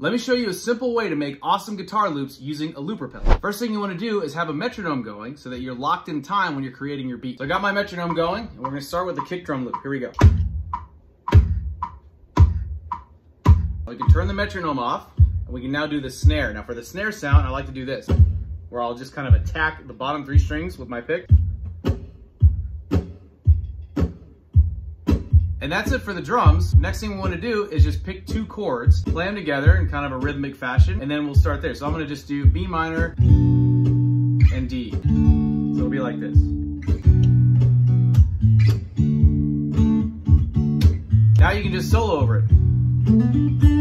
Let me show you a simple way to make awesome guitar loops using a looper pedal. First thing you wanna do is have a metronome going so that you're locked in time when you're creating your beat. So I got my metronome going, and we're gonna start with the kick drum loop. Here we go. We can turn the metronome off, and we can now do the snare. Now for the snare sound, I like to do this, where I'll just kind of attack the bottom three strings with my pick. And that's it for the drums. Next thing we wanna do is just pick two chords, play them together in kind of a rhythmic fashion, and then we'll start there. So I'm gonna just do B minor and D. So it'll be like this. Now you can just solo over it.